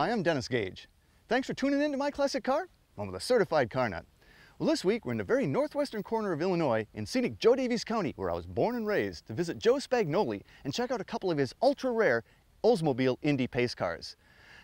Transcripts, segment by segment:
Hi, I'm Dennis Gage. Thanks for tuning in to My Classic Car. I'm with a certified car nut. Well, this week we're in the very northwestern corner of Illinois in scenic Joe Daviess County, where I was born and raised, to visit Joe Spagnoli and check out a couple of his ultra-rare Oldsmobile Indy pace cars.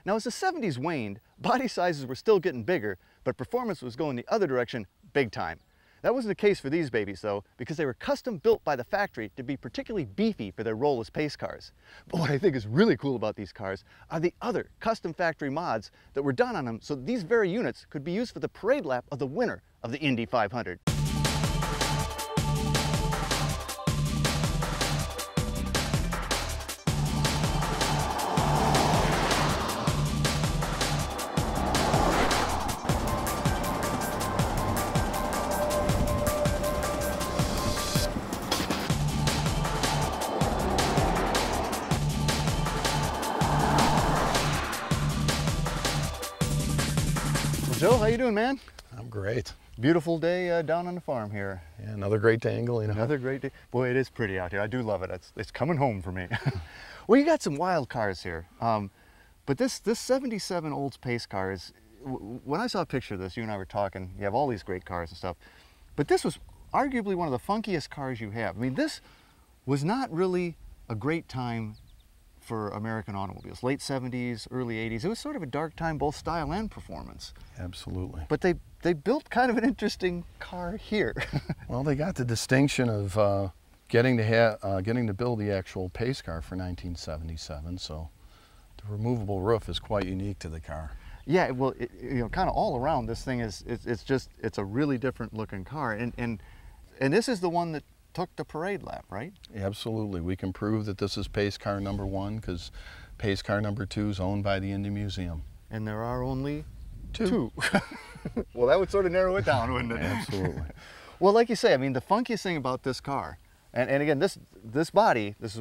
Now, as the 70s waned, body sizes were still getting bigger, but performance was going the other direction big time. That wasn't the case for these babies though, because they were custom built by the factory to be particularly beefy for their role as pace cars. But what I think is really cool about these cars are the other custom factory mods that were done on them so these very units could be used for the parade lap of the winner of the Indy 500. Joe, how you doing, man? I'm great. Beautiful day uh, down on the farm here. Yeah, another great day in Galena. Another great day. Boy, it is pretty out here. I do love it. It's, it's coming home for me. well, you got some wild cars here. Um, but this, this 77 Olds pace car is, w- when I saw a picture of this, you and I were talking, you have all these great cars and stuff, but this was arguably one of the funkiest cars you have. I mean, this was not really a great time for American automobiles. Late 70s, early 80s. It was sort of a dark time, both style and performance. Absolutely. But they, they built kind of an interesting car here. Well, they got the distinction of uh, getting to uh, getting to build the actual pace car for 1977. So the removable roof is quite unique to the car. Yeah, well, it, you know, kind of all around, this thing is it's, it's just it's a really different looking car, and and and this is the one that took the parade lap, right? Absolutely. We can prove that this is pace car number one because pace car number two is owned by the Indy Museum. And there are only Two. two. well, that would sort of narrow it down, wouldn't it? Absolutely. well, like you say, I mean, the funkiest thing about this car, and, and again, this this body, this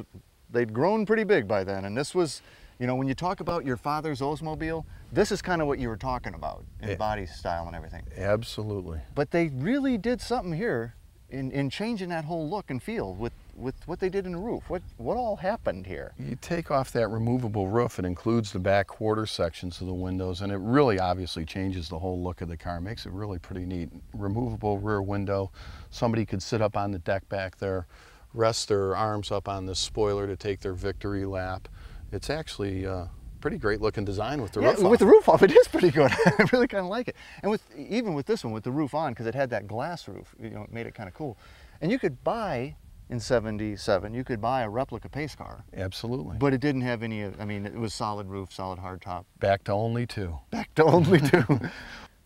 they'd grown pretty big by then, and this was, you know, when you talk about your father's Oldsmobile, this is kind of what you were talking about in Yeah. body style and everything. Absolutely. But they really did something here in, in changing that whole look and feel with, with what they did in the roof. What, what all happened here? You take off that removable roof, it includes the back quarter sections of the windows, and it really obviously changes the whole look of the car. Makes it really pretty neat. Removable rear window. Somebody could sit up on the deck back there, rest their arms up on the spoiler to take their victory lap. It's actually uh, pretty great looking design with the Yeah, roof with the roof off, it is pretty good. I really kind of like it. And with even with this one, with the roof on, because it had that glass roof, you know, it made it kind of cool. And you could buy in '77, you could buy a replica pace car, Absolutely. but it didn't have any. I mean, it was solid roof, solid hard top. Back to only two. Back to only two.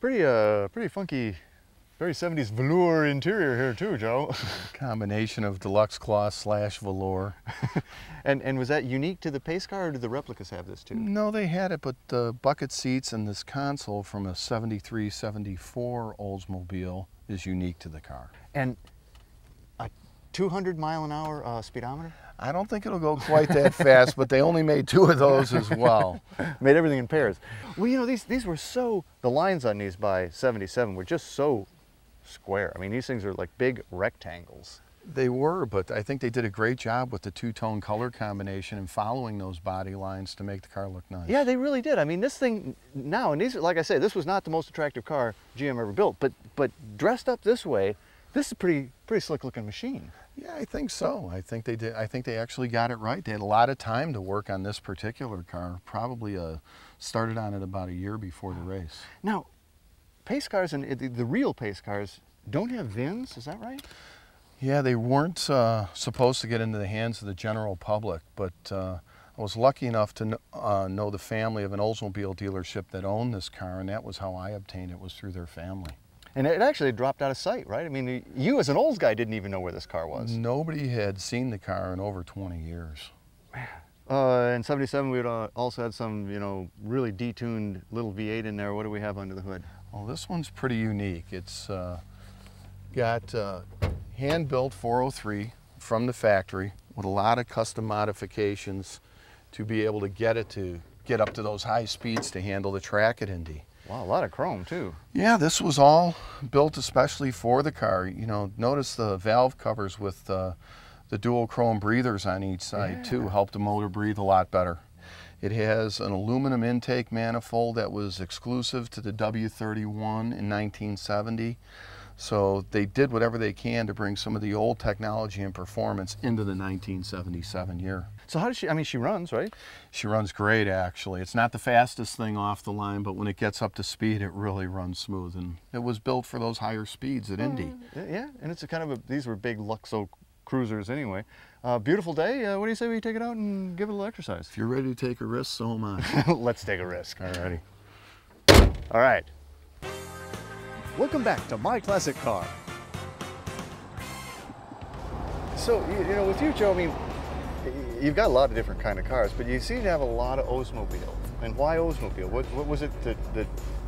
pretty uh, pretty funky, very '70s velour interior here too, Joe. Combination of deluxe cloth slash velour. and and was that unique to the pace car, or did the replicas have this too? No, they had it, but the bucket seats and this console from a 73, 74 Oldsmobile is unique to the car. And a 200 mile an hour uh, speedometer I don't think it'll go quite that fast, but they only made two of those as well. made everything in pairs. Well, you know these these were so the lines on these by 77 were just so square. I mean these things are like big rectangles. They were, but I think they did a great job with the two-tone color combination and following those body lines to make the car look nice. Yeah, they really did. I mean this thing now and these like I say this was not the most attractive car GM ever built, but but dressed up this way, this is a pretty pretty slick looking machine. Yeah, I think so. I think they did. I think they actually got it right. They had a lot of time to work on this particular car. Probably uh, started on it about a year before the race. Now, pace cars and the, the real pace cars don't have VINs, is that right? Yeah, they weren't uh, supposed to get into the hands of the general public, but uh, I was lucky enough to kn- uh, know the family of an Oldsmobile dealership that owned this car, and that was how I obtained it. Was through their family. And it actually dropped out of sight, right? I mean, you as an old guy didn't even know where this car was. Nobody had seen the car in over 20 years. Uh, in 77, we uh, also had some, you know, really detuned little V8 in there. What do we have under the hood? Well, this one's pretty unique. It's uh, got uh, hand-built 403 from the factory with a lot of custom modifications to be able to get it to get up to those high speeds to handle the track at Indy. Wow, a lot of chrome too. Yeah, this was all built especially for the car. You know, notice the valve covers with uh, the dual chrome breathers on each side too help the motor breathe a lot better. It has an aluminum intake manifold that was exclusive to the W31 in 1970. So they did whatever they can to bring some of the old technology and performance into the 1977 year. So how does she, I mean, she runs, right? She runs great actually. It's not the fastest thing off the line, but when it gets up to speed, it really runs smooth. And it was built for those higher speeds at Indy. Mm, yeah, and it's a kind of a, these were big Luxo cruisers anyway. Uh, beautiful day. Uh, what do you say we take it out and give it a little exercise? If you're ready to take a risk, so am I. Let's take a risk. Alrighty. All right. Welcome back to My Classic Car. So, you, you know, with you, Joe, I mean, you've got a lot of different kind of cars, but you seem to have a lot of Oldsmobile. And why Oldsmobile? What, what was it that, that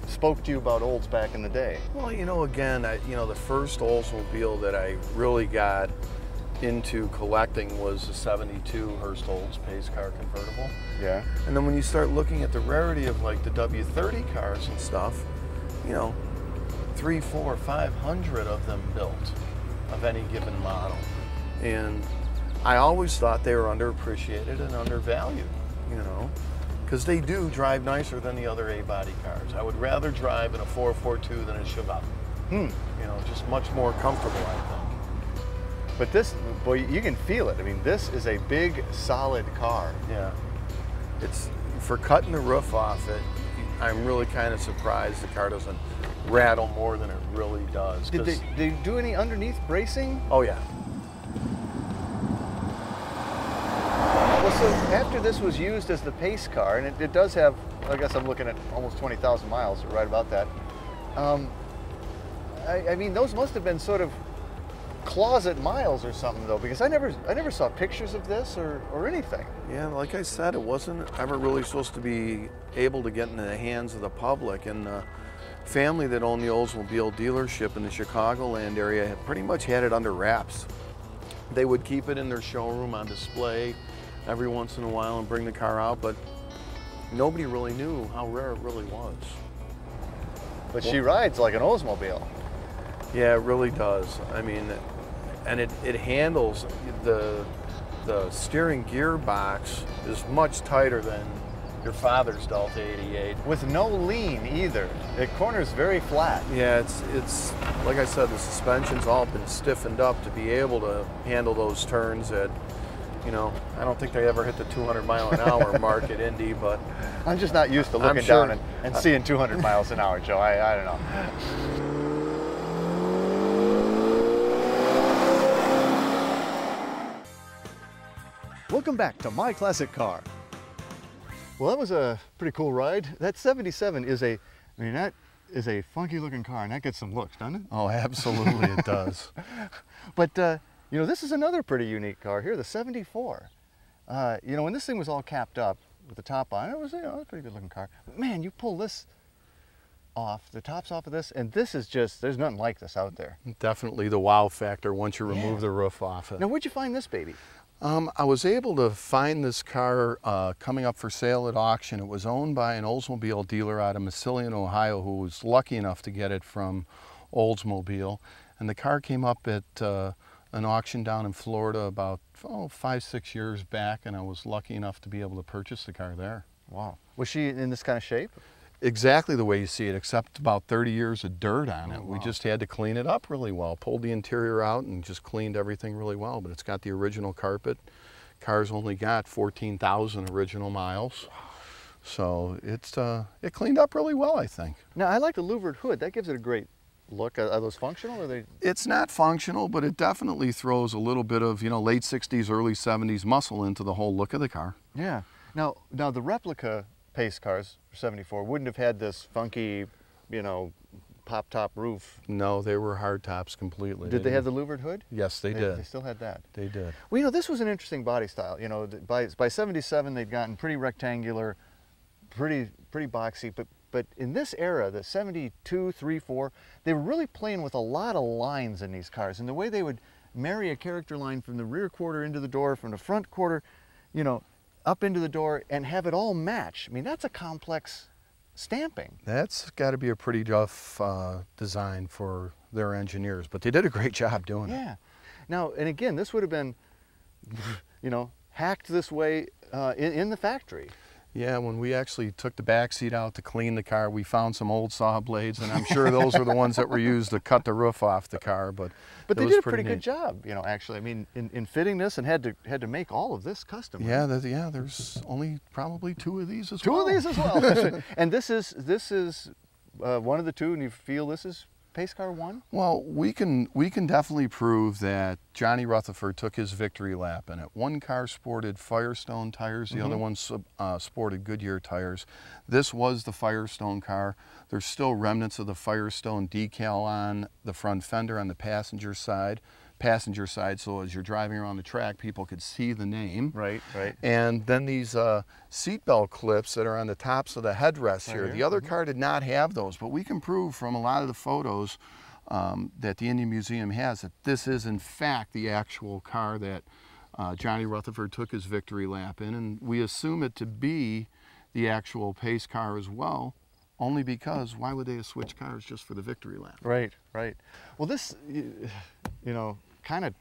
spoke to you about Olds back in the day? Well, you know, again, I, you know, the first Oldsmobile that I really got into collecting was the 72 Hurst Olds pace car convertible. Yeah. And then when you start looking at the rarity of like the W30 cars and stuff, you know, three, four, five hundred of them built of any given model. And I always thought they were underappreciated and undervalued, you know, because they do drive nicer than the other A-body cars. I would rather drive in a 442 than a Chevelle. Hmm. You know, just much more comfortable. But this, boy, you can feel it. I mean, this is a big, solid car. Yeah. It's for cutting the roof off it. I'm really kind of surprised the car doesn't rattle more than it really does. Did they, did they do any underneath bracing? Oh yeah. Well, so after this was used as the pace car, and it, it does have, I guess I'm looking at almost 20,000 miles, right about that. Um, I, I mean, those must have been sort of closet miles or something, though, because I never, I never saw pictures of this or, or anything. Yeah, like I said, it wasn't ever really supposed to be able to get into the hands of the public. And the family that owned the Oldsmobile dealership in the Chicagoland area had pretty much had it under wraps. They would keep it in their showroom on display every once in a while and bring the car out, but nobody really knew how rare it really was. But she rides like an Oldsmobile. Yeah, it really does. I mean, and it, it handles the the steering gearbox is much tighter than your father's Delta 88. With no lean either. It corners very flat. Yeah, it's it's like I said, the suspension's all been stiffened up to be able to handle those turns at, you know, I don't think they ever hit the 200 mile an hour mark at Indy, but I'm just not used to looking sure- down and, and seeing 200 miles an hour, Joe. I, I don't know. Welcome back to My Classic Car. Well, that was a pretty cool ride. That 77 is a, I mean, that is a funky looking car, and that gets some looks, doesn't it? oh, absolutely it does. But, uh, you know, this is another pretty unique car here, the 74. Uh, you know, when this thing was all capped up with the top on, it was, you know, a pretty good looking car. But man, you pull this off, the top's off of this, and this is just, there's nothing like this out there. Definitely the wow factor once you remove Yeah. the roof off it. Now, where'd you find this baby? Um, I was able to find this car uh, coming up for sale at auction. It was owned by an Oldsmobile dealer out of Massillon, Ohio, who was lucky enough to get it from Oldsmobile. And the car came up at uh, an auction down in Florida about oh, five, six years back, and I was lucky enough to be able to purchase the car there. Wow. Was she in this kind of shape? Exactly the way you see it, except about 30 years of dirt on it. Oh, We just had to clean it up really well. Pulled the interior out and just cleaned everything really well. But it's got the original carpet. Car's only got 14,000 original miles. So it's uh, it cleaned up really well, I think. Now, I like the louvered hood. That gives it a great look. Are, are those functional or are they? It's not functional, but it definitely throws a little bit of you know late 60s, early 70s muscle into the whole look of the car. Yeah. Now, now the replica pace cars 74 wouldn't have had this funky, you know, pop top roof. No, they were hard tops completely. Did they have the louvered hood? Yes, they, They did. They still had that. They did. Well, you know, this was an interesting body style. You know, by by '77 they'd gotten pretty rectangular, pretty pretty boxy. But but in this era, the '72, '3, '4, they were really playing with a lot of lines in these cars, and the way they would marry a character line from the rear quarter into the door, from the front quarter, you know, up into the door, and have it all match. I mean, that's a complex stamping. That's got to be a pretty rough uh, design for their engineers, but they did a great job doing it. Yeah. Now, and again, this would have been, you know, hacked this way uh, in, in the factory. Yeah, when we actually took the back seat out to clean the car, we found some old saw blades, and I'm sure those were the ones that were used to cut the roof off the car. But But they did a pretty, good neat. job, you know, actually. I mean, in, in fitting this and had to had to make all of this custom. right? Yeah, there's, yeah. There's only probably two of these as Two well. of these as well. and this is this is uh, one of the two, and you feel this is pace car one? Well, we can we can definitely prove that Johnny Rutherford took his victory lap in it. One car sported Firestone tires, the other one uh, sported Goodyear tires. This was the Firestone car. There's still remnants of the Firestone decal on the front fender on the passenger side. Passenger side, so as you're driving around the track, people could see the name. Right, right. And then these uh, seatbelt clips that are on the tops of the headrests Right here. here, The other car did not have those, but we can prove from a lot of the photos um, that the Indian Museum has that this is in fact the actual car that uh, Johnny Rutherford took his victory lap in, and we assume it to be the actual pace car as well. Only because why would they have switched cars just for the victory lap? Right, right. Well, this, you know, kind of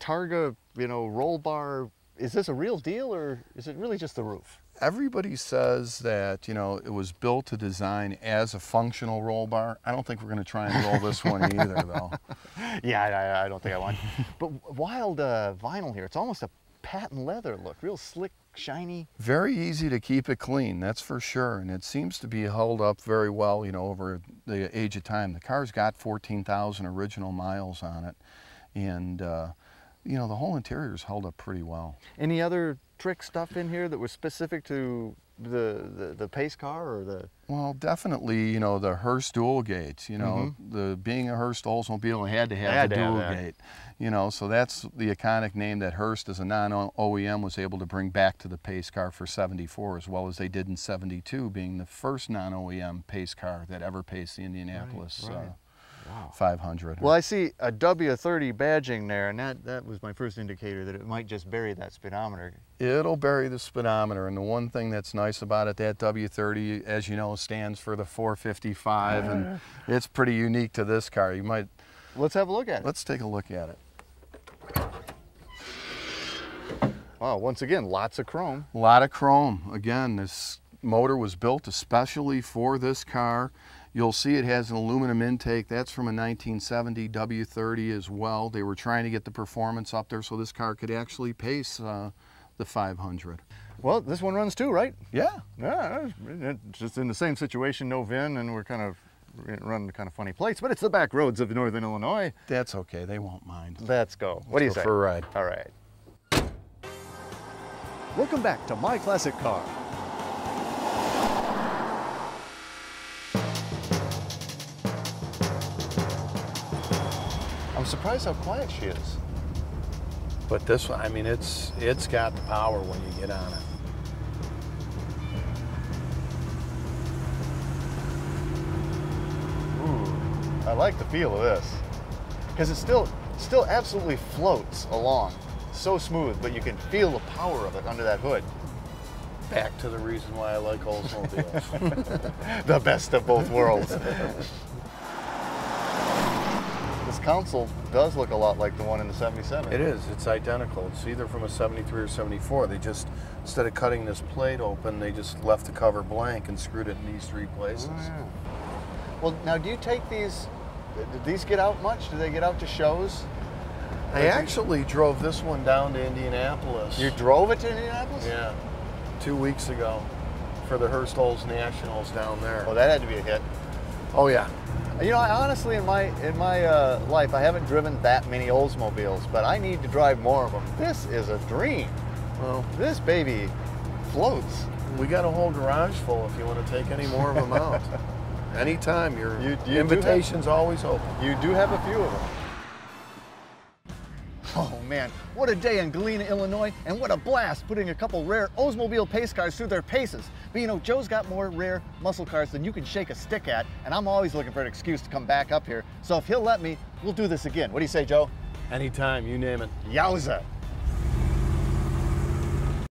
Targa, you know, roll bar. Is this a real deal, or is it really just the roof? Everybody says that, you know, it was built to design as a functional roll bar. I don't think we're going to try and roll this one either, though. Yeah, I, I don't think I want. but wild uh, vinyl here. It's almost a patent leather look, real slick, shiny. Very easy to keep it clean, that's for sure. And it seems to be held up very well, you know, over the age of time. The car's got 14,000 original miles on it. And, uh, you know, the whole interior's held up pretty well. Any other trick stuff in here that was specific to the the, the pace car or the? Well, definitely, you know, the Hurst dual gates, you know, the being a Hurst Oldsmobile had to have Had the to have dual that. gate. You know, so that's the iconic name that Hurst as a non-OEM was able to bring back to the pace car for 74 as well as they did in 72 being the first non-OEM pace car that ever paced the Indianapolis right. Uh, Wow. 500. Well, I see a W30 badging there, and that, that was my first indicator that it might just bury that speedometer. It'll bury the speedometer, and the one thing that's nice about it, that W30, as you know, stands for the 455, and it's pretty unique to this car. You might, Let's have a look at it. let's take a look at it. Wow, once again, lots of chrome. A lot of chrome. Again, this motor was built especially for this car. You'll see it has an aluminum intake. That's from a 1970 W30 as well. They were trying to get the performance up there so this car could actually pace uh, the 500. Well, this one runs too, right? Yeah. Yeah, it's just in the same situation, no VIN, and we're kind of running kind of funny plates, but it's the back roads of northern Illinois. That's okay. They won't mind. Let's go. What do you Go say? for a ride. All right. Welcome back to My Classic Car. I'm surprised how quiet she is. But this one, I mean, it's it's got the power when you get on it. Ooh, I like the feel of this because it still still absolutely floats along, so smooth, but you can feel the power of it under that hood. Back to the reason why I like Oldsmobiles. the best of both worlds. console does look a lot like the one in the 77. it is. It's identical. It's either from a 73 or 74. They just, instead of cutting this plate open, they just left the cover blank and screwed it in these three places. Oh, yeah. Well, now do you take these? Did these get out much? Do they get out to shows? I actually drove this one down to Indianapolis. You drove it to Indianapolis? Yeah, two weeks ago for the Hurst Olds Nationals down there. Well, that had to be a hit. Oh yeah, You know, I honestly, in my in my uh, life, I haven't driven that many Oldsmobiles, but I need to drive more of them. This is a dream. well, This baby floats. we got a whole garage full if you want to take any more of them out. Anytime, your You- you do have- invitation's always open. You do have a few of them. Oh man, what a day in Galena, Illinois, and what a blast putting a couple rare Oldsmobile pace cars through their paces. But you know, Joe's got more rare muscle cars than you can shake a stick at, and I'm always looking for an excuse to come back up here. So if he'll let me, we'll do this again. What do you say, Joe? Anytime, you name it. Yowza!